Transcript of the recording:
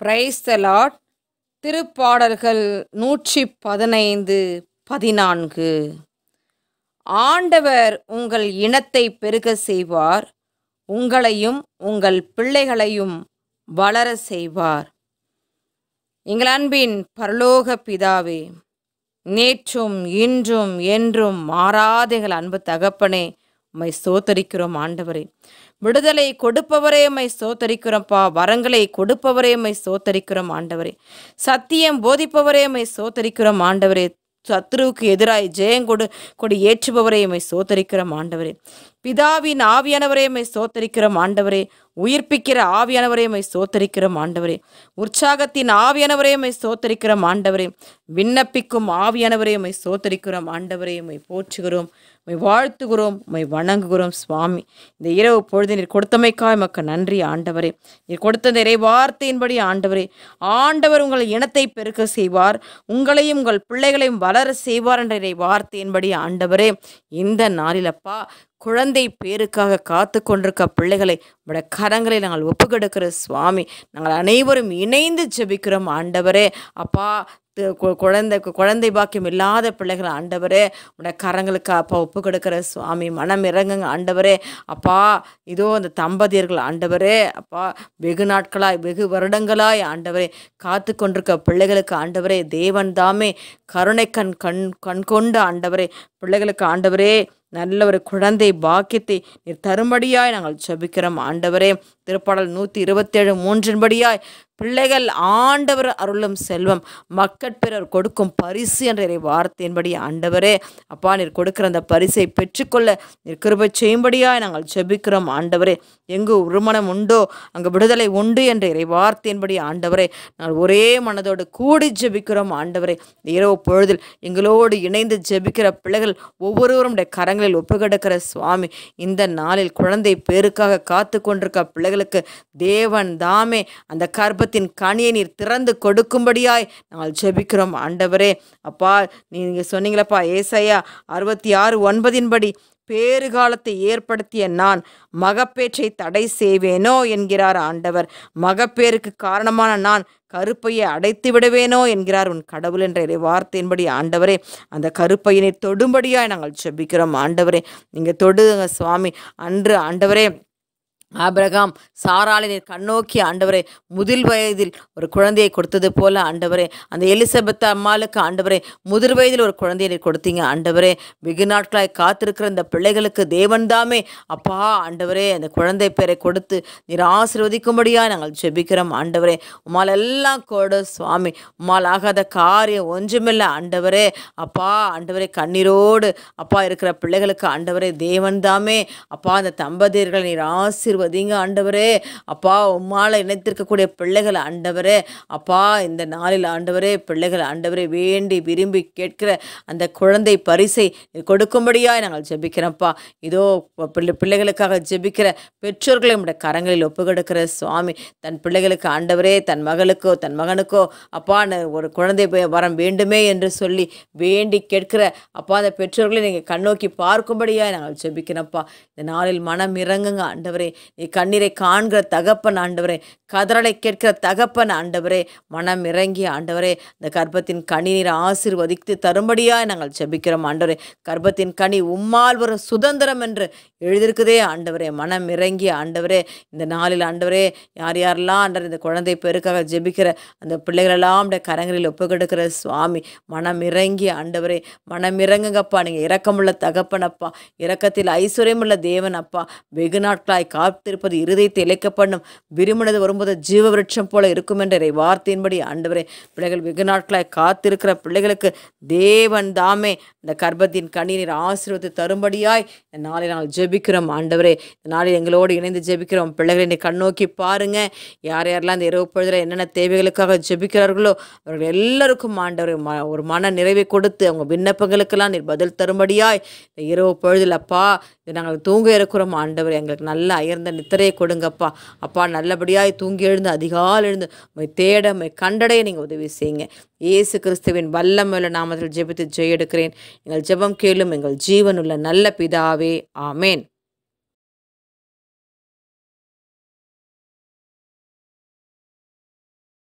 Praise the திருப்பாடல்கள் நூற்றி பதினைந்து பதினான்கு. ஆண்டவர் உங்கள் இனத்தை பெருக செய்வார் உங்களையும் உங்கள் பிள்ளைகளையும் வளர செய்வார். எங்கள் அன்பின் பரலோக பிதாவே நேற்றும் இன்றும் என்றும் மாறாத எங்கள் அன்பு தகப்பனே உம்மை சோத்தரிக்கிறோம் ஆண்டவரே. விடுதலை கொடுப்பவரே உம்மை ஸ்தோத்தரிக்கிறோம்ப்பா. வரங்களை கொடுப்பவரே உம்மை ஸ்தோத்தரிக்கிறோம் ஆண்டவரே. சத்தியம் போதிப்பவரே உம்மை ஸ்தோத்தரிக்கிறோம் ஆண்டவரே. சத்ருவுக்கு எதிராய் ஜெயங்கொடு கொடி ஏற்றுபவரே உம்மை ஸ்தோத்தரிக்கிறோம் ஆண்டவரே. பிதாவின் ஆவியானவரே உம்மை ஸ்தோத்தரிக்கிறோம் ஆண்டவரே. உயிர்ப்பிக்கிற ஆவியானவரையும் சோத்தரிக்கிற ஆண்டவரே. உற்சாகத்தின் ஆவியானவரே சோத்தரிக்கிற ஆண்டவரே. விண்ணப்பிக்கும் ஆவியானவரே உம்மை ஸ்தோத்தரிக்கிறோம் போற்றுகிறோம் மை வாழ்த்துகிறோம் மை வணங்குகிறோம் சுவாமி. இந்த இரவு பொழுது நீர் கொடுத்தமைக்காய் மக்கள் நன்றி ஆண்டவரே. நீர் கொடுத்த இந்த இறை வார்த்தையின்படி ஆண்டவரே. ஆண்டவர் உங்கள் இனத்தை பெருக்க செய்வார். உங்களையும் உங்கள் பிள்ளைகளையும் வளர செய்வார் என்ற இறை வார்த்தையின்படி ஆண்டவரே. இந்த நாளிலப்பா குழந்தை பேருக்காக காத்து கொண்டிருக்க பிள்ளைகளை உடைய கரங்களை நாங்கள் ஒப்புக்கெடுக்கிற சுவாமி. நாங்கள் அனைவரும் இணைந்து ஜெபிக்கிறோம் ஆண்டவரே. அப்பா கு- குழந்தை குழந்தை பாக்கியம் இல்லாத பிள்ளைகள் ஆண்டவரே. உடைய கரங்களுக்கு அப்பா ஒப்பு கொடுக்கிற சுவாமி மனம் இறங்குங்க ஆண்டவரே. அப்பா இதோ அந்த தம்பதியர்கள் ஆண்டவரே. அப்பா வெகு நாட்களாய் வெகு வருடங்களாய் ஆண்டவரே. காத்து கொண்டிருக்க பிள்ளைகளுக்கு ஆண்டவரே. தேவன் தாமே கருணை கண் கண் கண் கொண்டு ஆண்டவரே. பிள்ளைகளுக்கு ஆண்டவரே. நல்ல ஒரு குழந்தை பாக்கியத்தை நீர் தரும்படியாய் நாங்கள் செபிக்கிறோம் ஆண்டவரே திருப்பாடல் நூற்றி இருபத்தேழு மூன்றின்படியாய் பிள்ளைகள் ஆண்டவர் அருளும் செல்வம் மக்கட்பிறர் கொடுக்கும் பரிசு என்ற இறை வார்த்தையின்படி ஆண்டவரே அப்பா நீர் கொடுக்கிற அந்த பரிசை பெற்றுக்கொள்ள நீர் கிருபை செய்யும்படியாய் நாங்கள் ஜெபிக்கிறோம் ஆண்டவரே. எங்கு உருமணம் உண்டோ அங்கு விடுதலை உண்டு என்ற இறை வார்த்தையின்படி ஆண்டவரே நாங்கள் ஒரே மனதோடு கூடி ஜெபிக்கிறோம் ஆண்டவரே. இரவு பொழுதில் எங்களோடு இணைந்து ஜெபிக்கிற பிள்ளைகள் ஒவ்வொருவரும் உடைய கரங்களில் ஒப்புக்கெடுக்கிற சுவாமி இந்த நாளில் குழந்தை பேருக்காக காத்து கொண்டிருக்க பிள்ளைகளுக்கு தேவன் தாமே அந்த கர்ப்பத்தின் கனியை நீர் திறந்து கொடுக்கும்படியாய் நாங்கள் ஜெபிக்கிறோம். ஆண்டவரே அப்பா நீங்கள் சொன்னீங்களப்பா ஏசையா அறுபத்தி ஆறு ஒன்பதின்படி பேறுகாலத்தை ஏற்படுத்திய நான் மகப்பேற்றை தடை செய்வேனோ என்கிறார் ஆண்டவர். மகப்பேருக்கு காரணமான நான் கருப்பையை அடைத்து விடுவேனோ என்கிறார் உன் கடவுள் என்ற இறை வார்த்தையின்படி ஆண்டவரே. அந்த கருப்பையினை தொடும்படியாய் நாங்கள் செபிக்கிறோம் ஆண்டவரே நீங்கள் தொடுங்க சுவாமி. அன்று ஆண்டவரே ஆபிரகாம் சாராளினை கண்ணோக்கி ஆண்டவரே முதில் வயதில் ஒரு குழந்தையை கொடுத்தது போல ஆண்டவரே அந்த எலிசபெத் அம்மாளுக்கு ஆண்டவரே முதிர் வயதில் ஒரு குழந்தையை கொடுத்தீங்க ஆண்டவரே. வெகு நாட்களாய் காத்திருக்கிற இந்த பிள்ளைகளுக்கு தேவன்தாமே அப்பா ஆண்டவரே அந்த குழந்தை பேரை கொடுத்து நீர் ஆசீர்வதிக்கும்படியா நாங்கள் ஜெபிக்கிறோம் ஆண்டவரே. உமால் எல்லாம் கொடு சுவாமி உமால் ஆகாத காரியம் ஒன்றுமில்லை ஆண்டவரே. அப்பா ஆண்டவரே கண்ணீரோடு அப்பா இருக்கிற பிள்ளைகளுக்கு ஆண்டவரே தேவன் தாமே. அப்பா அந்த தம்பதியர்களை நீர் ஆசீர்வதிங்க ஆண்டவரே. அப்பா உம்மால் இணைத்திருக்கக்கூடிய பிள்ளைகள் ஆண்டவரே. அப்பா இந்த நாளில் ஆண்டவரே பிள்ளைகள் ஆண்டவரே வேண்டி விரும்பி கேட்கிற அந்த குழந்தை பரிசை கொடுக்கும்படியாய் நாங்கள் ஜெபிக்கிறோம்ப்பா. இதோ பிள்ளை பிள்ளைகளுக்காக ஜெபிக்கிற பெற்றோர்களை நம்முடைய கரங்களில் ஒப்புக்கொடுக்கிற சுவாமி தன் பிள்ளைகளுக்கு ஆண்டவரே தன் மகளுக்கோ தன் மகனுக்கோ அப்பா ஒரு குழந்தை வரம் வேண்டுமே என்று சொல்லி வேண்டி கேட்கிற அப்பா அந்த பெற்றோர்களை நீங்கள் கண்ணோக்கி பார்க்கும்படியாய் நாங்கள் ஜெபிக்கிறோம்ப்பா. இந்த நாளில் மனம் இறங்குங்க ஆண்டவரே. கண்ணீரை காண்கிற தகப்பன் ஆண்டவரே கதறலை கேட்கிற தகப்பன் ஆண்டவரே மனம் இறங்கி ஆண்டவரே இந்த கர்ப்பத்தின் கனி ஆசிர்வதித்து ஆசீர்வதித்து நாங்கள் ஜெபிக்கிறோம் ஆண்டவரே. கர்ப்பத்தின் கனி உம்மால் வரும் சுதந்திரம் என்று எழுதியிருக்குதே ஆண்டவரே மனம் இறங்கி ஆண்டவரே இந்த நாளில் ஆண்டவரே யார் யாரெல்லாம் ஆண்டவர் இந்த குழந்தை பேருக்காக ஜெபிக்கிற அந்த பிள்ளைகளெல்லாம் உடைய கரங்களில் ஒப்புக்கெடுக்கிற சுவாமி மனம் இறங்கி ஆண்டவரே மனம் இறங்குங்கப்பா நீங்கள் இரக்கமுள்ள தகப்பனப்பா இரக்கத்தில் ஐஸ்வர்யமுள்ள தேவன் அப்பா வெகு நாட்களாய் காத்திருப்பது இருதயத்தை இழைக்கப்படும் விரும்பினது வரும்போது ஜீவ விருட்சம் போல இருக்கும் என்ற இறை வார்த்தையின்படி ஆண்டவரே பிள்ளைகள் வெகு நாட்களாய் காத்திருக்கிற பிள்ளைகளுக்கு தேவன் தாமே இந்த கர்ப்பத்தின் கண்ணீர் ஆசீர்வத்தை தரும்படியாய் நாளை நாங்கள் ஜெபிக்கிறோம். ஆண்டவரே நாளை நாளில் எங்களோடு இணைந்து ஜெபிக்கிறோம். பிள்ளைகளை நீ கண்ணோக்கி பாருங்க. யார் யாரெல்லாம் இந்த இரவு பொழுதுல என்னென்ன தேவைகளுக்காக ஜெபிக்கிறார்களோ அவர்கள் எல்லாருக்கும் ஆண்டவர் ம ஒரு மன நிறைவை கொடுத்து அவங்க விண்ணப்பங்களுக்கெல்லாம் நீர் பதில் தரும்படியாய் இந்த இரவு பொழுதில் அப்பா இது நாங்கள் தூங்க இருக்கிறோம். ஆண்டவர் எங்களுக்கு நல்ல அயர்ந்த நித்திரையை கொடுங்கப்பா. அப்பா நல்லபடியாய் தூங்கி எழுந்து அதிகாலை எழுந்து தேட கண்டடைய நீங்கள் உதவி செய்யுங்க. இயேசு கிறிஸ்துவின் வல்லமையுள்ள நாமத்தில் ஜெபித்து ஜெய எடுக்கிறேன் எங்கள் ஜெபம் கேளும் எங்கள் ஜீவனுள்ள நல்ல பிதாவே. ஆமேன்.